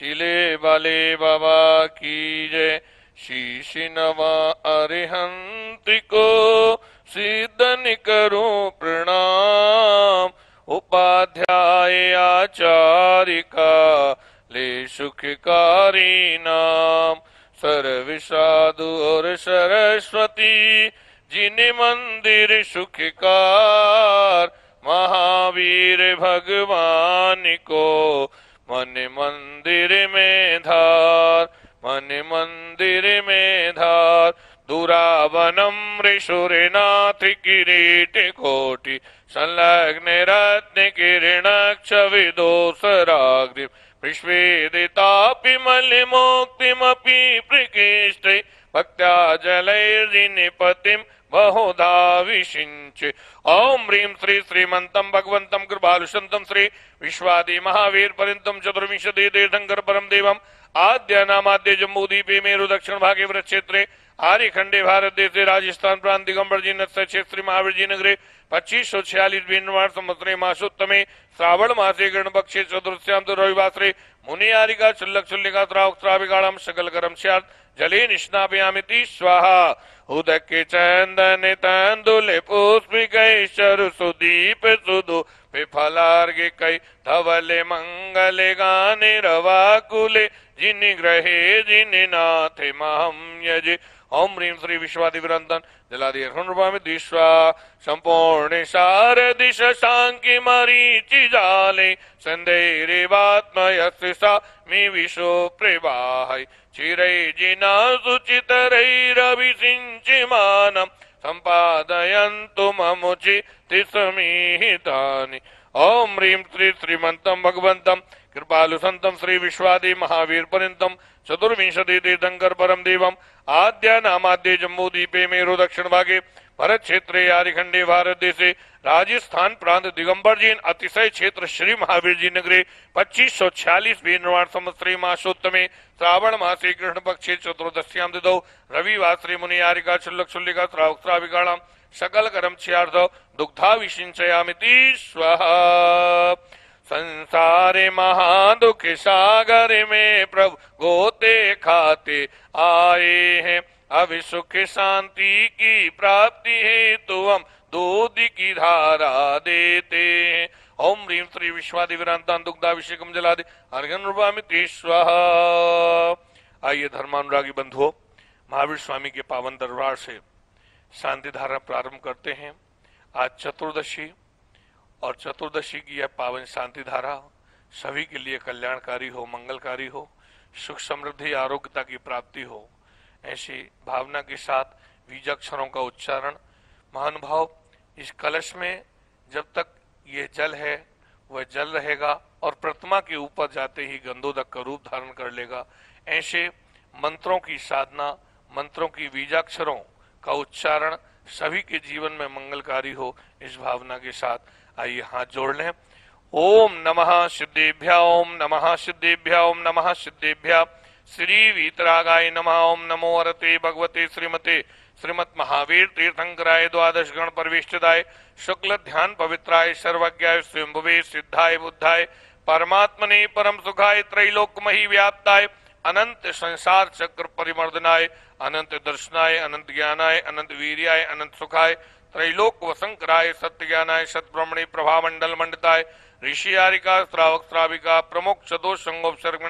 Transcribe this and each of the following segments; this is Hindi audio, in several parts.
टीले वाले बाबा की जय। शीश नवा अरिहंत को सिद्धन करूँ प्रणाम। उपाध्याय आचारिका ले सुखकारी नाम। सर्व साधु और सरस्वती, जिन मंदिर सुखकार। महावीर भगवान को मन मंदिर में धार मन मंदिर में धार। दुरावनम ऋषुरनाथ किरीट कोटि, संलग्न रत्न किरणक्ष विदोसराग्रिम विश्वेदितापि मलिमुक्तिमपि प्रकृष्ट भक्त्या जलैर्निपतिम् बहुधा विषिञ्च ओम ह्रीं श्री श्रीमन्तं भगवन्तं कृपालुषन्तं श्री विश्वादि महावीर पर्यन्तं चतुर्विंशति तीर्थङ्कर परम देवम्। आद्य नामाद्य जम्बूदीपे मेरु दक्षिण भागे वृत क्षेत्रे आर्य खंडे भारत देश राजस्थान प्रांत दिगंबर जी क्षेत्र महावीर जी नगरे पच्चीस सौ छियालीस बीनवार संवत्सरे मासोत्तमे, श्रावण मासे गण पक्षे चतुर्थ्याम तो रविवासरे, मुनियारिका चुल्लक चुल्लिका त्राविकाणम सकल करम स्यात्। जले निष्णापयामिति स्वाहा। उदक चंदन तंदुल पुष्पिक सुदीप सुदु विफलार्घ कई धवले मंगले गाने रवाकुले जिन ग्रहे जिन नाथ महम यजे। ओम ह्रीं श्री विश्वादिवरंदन जलादि दिश्वा संपूर्ण सार दिश शांति मरीचि जाले संदेरेवात्मयस्य सा मी विशो प्रवाह। चिरै जिना सुचित रविसिञ्चिमानम् सम्पादयन्तु ममुचि तिसमीहितानि ओम ह्रीं श्री श्रीमन्तं भगवन्तं, कृपालु संतम श्री विश्वादि महावीर पर्यतम चतुर्विंशति तीर्थंकर परम देवम आद्य नामाद्य दक्षिण भागे भरत क्षेत्र आरिखंडे भारत देशे, राजस्थान प्रांत दिगंबर जी, अतिशय क्षेत्र श्री महावीर जी नगरे, पच्चीस सौ छियालीस निर्माण संवत्सरी मासोत्तमे, श्रावण मासे कृष्ण पक्षे चतुर्दश्याम दिदौ रविवार श्री मुनि आरिका चुल्लक चुल्लिका त्राविकाणाम सकल करम छियार्थ दुग्धा विशिंचयामिति स्वाहा। संसारे महादुख सागर में प्रभु, गोते खाते आए हैं। अब सुख शांति की प्राप्ति है तो हम दूध की धारा देते हैं। ओम ह्रीम श्री विश्वादिविरांतान दुग्धाभिषेकम जलादि। अर्घन रूपामित आइए धर्मानुरागी बंधुओं, महावीर स्वामी के पावन दरबार से शांति धारा प्रारंभ करते हैं। आज चतुर्दशी और चतुर्दशी की यह पावन शांति धारा सभी के लिए कल्याणकारी हो, मंगलकारी हो, सुख समृद्धि, आरोग्यता की प्राप्ति हो। ऐसी भावना के साथ बीजाक्षरों का उच्चारण, महानुभाव, इस कलश में जब तक यह जल है, वह जल रहेगा और प्रतिमा के ऊपर जाते ही गंधोदक का रूप धारण कर लेगा। ऐसे मंत्रों की साधना, मंत्रों की बीजाक्षरों का उच्चारण सभी के जीवन में मंगलकारी हो, इस भावना के साथ। आइए हाथ जोड़ लें। ओम नमः सिद्धेभ्या, ओम नमः सिद्धेभ्या, ओम नमः सिद्धेभ्या। श्री वीतरागाय नमः। ओम नमो अरते भगवते श्रीमते। श्रीमत महावीर तीर्थंकराय द्वादश गण परविष्टदाय शुक्ल ध्यान पवित्राय, सर्वज्ञाय, स्वयंभुवे सिद्धाय, बुद्धाय, परमात्मने परम सुखाय त्रैलोक मही व्याप्ताय, अनंत संसार चक्र परिमर्दनाय, अनंत दर्शनाय, अनंत ज्ञानाय, अनंत वीर्याय, अनंत सुखाय, त्रैलोक वसंकराय सत्य ज्ञानाय सतब्रह्मणी प्रभा मंडल मंडताय ऋषियारिका श्रावक श्राविका, प्रमुख चतुर संगोपसर्ग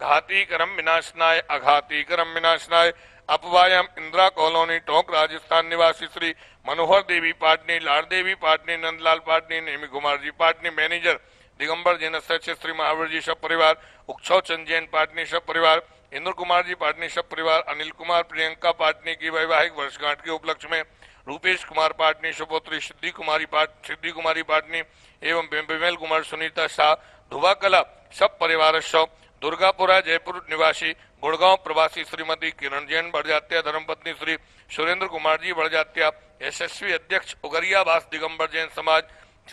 घाती करम विनाशनाय अघाती करम विनाशनाय। अपवायम इंदिरा कॉलोनी, टोंक राजस्थान निवासी श्री मनोहर देवी पाटनी, लाल देवी पाटनी, नंदलाल पाटनी, नेमी कुमार जी पाटनी, मैनेजर दिगंबर जैन सच श्री महावीर जी सब परिवार, उक्षव चंद जैन पाटनी सब परिवार, इंद्र कुमार जी पाटनी सब परिवार, अनिल कुमार, प्रियंका पाटनी की वैवाहिक वर्षगांठ के उपलक्ष्य में रूपेश कुमार पाटनी, सुपुत्री सिद्धि कुमारी पाट, सिद्धि कुमारी पाटनी एवं बिमेल कुमार, सुनीता शाह धुबा कला सब परिवार सब दुर्गापुरा, जयपुर निवासी गुड़गांव प्रवासी श्रीमती किरण जैन बड़जात्या धर्मपत्नी श्री सुरेंद्र कुमार जी बड़जात्या यशस्वी अध्यक्ष उगरियावास दिगंबर जैन समाज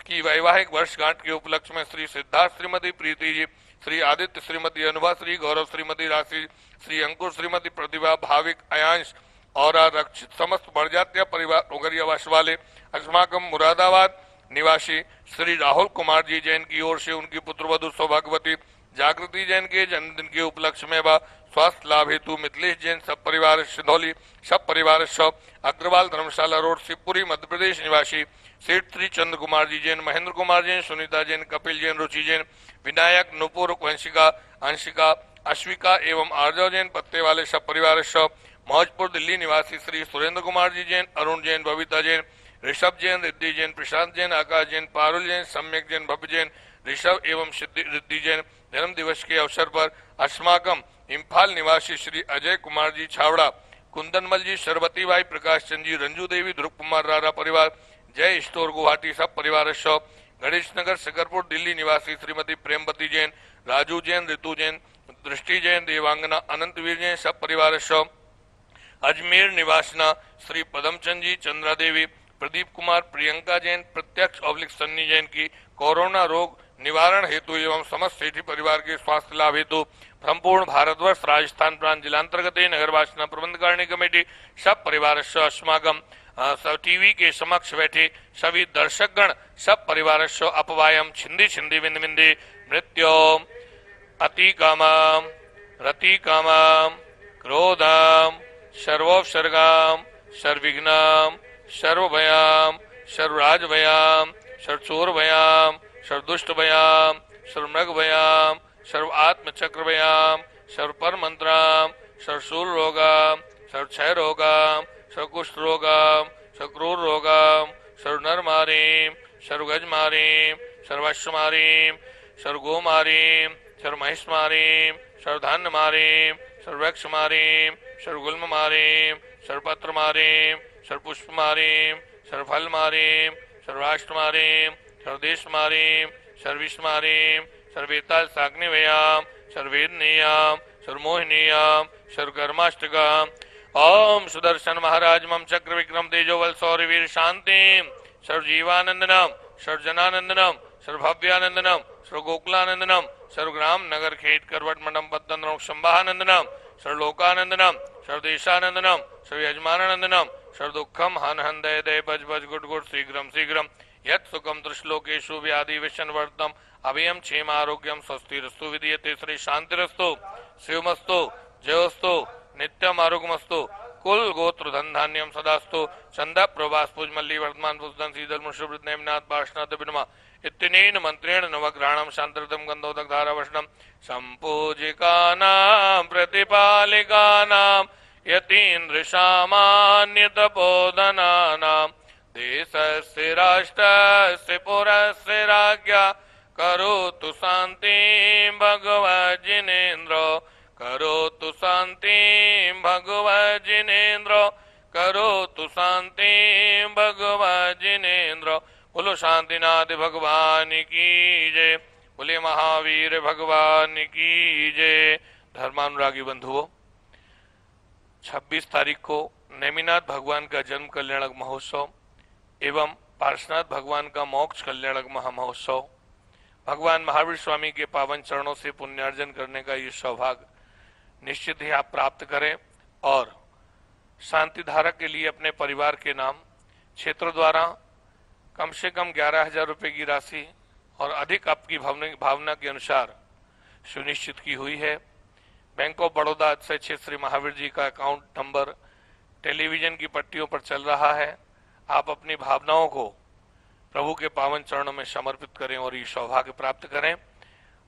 की वैवाहिक वर्षगांठ के उपलक्ष्य में श्री सिद्धार्थ श्रीमती प्रीति जी, श्री आदित्य श्रीमती अनुभा श्री, गौरव श्रीमती राशि, श्री अंकुर श्रीमती प्रतिभा, भाविक, अयांश और आरक्षित समस्त बड़जात्या परिवार उगरियावास वाले। अस्माकम मुरादाबाद निवासी श्री राहुल कुमार जी जैन की ओर से उनकी पुत्र वधु सौभाग्यवती जागृति जैन के जन्मदिन के उपलक्ष्य में व स्वास्थ्य लाभ हेतु मिथिलेश जैन सब परिवार सिंधौली सब परिवार सब अग्रवाल धर्मशाला रोड, शिवपुरी मध्य प्रदेश निवासी सेठ श्री चंद्र कुमार जी जैन, महेंद्र कुमार जैन, सुनीता जैन, कपिल जैन, रुचि जैन, विनायक नुपुर वंशिका अंशिका, अश्विका एवं आर्जव जैन पत्ते वाले सब परिवार सब मौजपुर दिल्ली निवासी श्री सुरेंद्र कुमार जी जैन, अरुण जैन, बबीता जैन, ऋषभ जैन, रिद्धि जैन, प्रशांत जैन, आकाश जैन, पारुल जैन, सम्यक जैन, भव्य जैन, ऋषभ एवं रिद्धि जैन जन्म दिवस के अवसर पर अस्माकम इम्फाल निवासी श्री अजय कुमार जी छावड़ा कुंदनमल जी शरबती भाई प्रकाश चंद जी रंजू देवी ध्रुव कुमार रारा परिवार, जय स्टोर गुवाहाटी सब परिवार शॉप गणेश नगर शिकरपुर दिल्ली निवासी श्रीमती प्रेमवती जैन, राजू जैन ऋतु जैन, दृष्टि जैन, देवांगना अनंतवीर जैन सब परिवार शॉप अजमेर निवासना श्री पदमचंद जी चंद्रा देवी प्रदीप कुमार, प्रियंका जैन, प्रत्यक्ष ऑब्लिक सन्नी जैन की कोरोना रोग निवारण हेतु एवं समस्त सेठी परिवार के स्वास्थ्य लाभ हेतु संपूर्ण भारतवर्ष, राजस्थान प्रांत जिलांतर्गत नगर वासना प्रबंध करने कमेटी, सब परिवार अस्मागम सब टीवी के समक्ष बैठे सभी दर्शकगण, सब परिवार अपवायम, छिंदी छिंदी बिंद बिंदी मृत्यो अति कामाम रति कामाम क्रोधम, सर्वोपसर्गाम, सर्विघ्नाम, सर्वभयाम सर्वराज भयाम सर्वचोर भयाम सर्वदुष्ट भयाम सर्वमृग भयाम सर्व आत्म चक्र भयाम सर्व पर मंत्राम सर्वसूल रोगाम सर्वक्षय रोगाम सर्वकुष्ठ रोगाम सक्रूर रोगाम सर्व नर मारीम सर्वगज मारीम सर्वश्व मारीम सर्वगो मारीम सर्व महिष मारीम सर्वधान्य मारीम सर्वक्ष मारीम सर्वगुल्म मारीम सर्वपत्र मारीम सर्वपुष्प मारीम सर्वफल मारीम सर्वाष्ट मारीम सर्वेदनीयाम सर्वमोहिनीयाम सर्वकर्माष्टकाम ओम सुदर्शन महाराज, मम चक्र विक्रम तेजोवल सौरवीर शांति सर्वजीवानंदनम सर्वजनानंदनम सर्वभव्यानंदनम सर्वगोकुलानंदनम सर्वग्राम नगर खेत करवट मंडम पद्म संभानंदनम सर्वलोकानंदनम सर्वदेशानंदनम सर्वयजमानंदनम सर्वदुखम हन हन दय दय बज बज गुट गुट शीघ्रम शीघ्रम यत सुखम त्रिश्लोकेशु व्याधि विशन वर्तम अभयम क्षेम आरोग्यम स्वस्तिरस्तु विधीयते श्री शांतिरस्तु शिवमस्तु, जयोस्तु, नित्यम आरोग्यमस्तु। कुल गोत्र धन धान्यम सदास्तु। चंदा प्रवास पूज मल्ली वर्तमान पुस्तन सीधल मुशुभृत नेमनाथ भाषणात बिनमा। इत्यनेन मंत्रेण नवग्रहणम शांतरतम गंधोदक धारावशनम संपूजिकानां प्रतिपालिकानां यतीन्द्र सामान्य तपोधनानां देशस्य राष्ट्रस्य पुरस्य राज्ञा, करोतु शान्ति भगवजिनेन्द्र करोतु शान्ति भगवजिनेन्द्र करोतु शान्ति भगवजिनेन्द्र बोलो शांतिनाथ भगवान की जय। बोले, महावीर भगवान की जय। धर्मानुरागी बंधुओं 26 तारीख को नेमिनाथ भगवान का जन्म कल्याणक महोत्सव एवं पार्शनाथ भगवान का मोक्ष कल्याणक महामहोत्सव भगवान महावीर स्वामी के पावन चरणों से पुण्यार्जन करने का ये सौभाग्य निश्चित ही आप प्राप्त करें और शांति धारक के लिए अपने परिवार के नाम, क्षेत्र द्वारा कम से कम ग्यारह हज़ार रुपये की राशि और अधिक आपकी भावना के अनुसार सुनिश्चित की हुई है। बैंक ऑफ़ बड़ौदा से श्री महावीर जी का अकाउंट नंबर टेलीविज़न की पट्टियों पर चल रहा है। आप अपनी भावनाओं को प्रभु के पावन चरणों में समर्पित करें और ये सौभाग्य प्राप्त करें।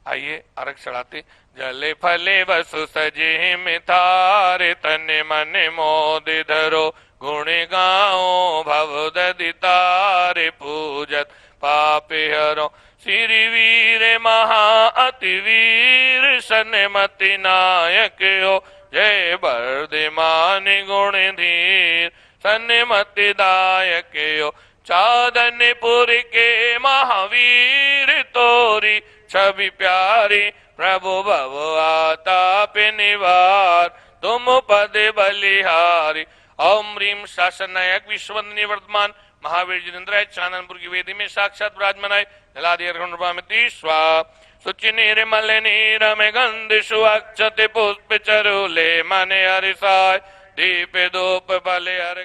आइए अर्घ चढ़ाते जले फले बसु सजे में तने मन मोद धरो। गुण गाओ, भव दितारे पूजत, पापे हरो। श्री वीर महा अति वीर सनमति नायक हो। जय बर्दिमान गुण धीर सन्मति दायक हो। चादनपुर के महावीर तोरी, छवि प्यारी प्रभु भव आता निवार। तुम पद बलिहारी। ओम रीम शासन नायक विश्वंदनी वर्तमान महावीर जी जिनेन्द्र चाननपुर की वेदी में साक्षात विराजमान जलादि स्वा सुचि नीर मल नीर में गंध सुक्षति पुष्प चरुले मने हरिशाय दीप धूप बल हर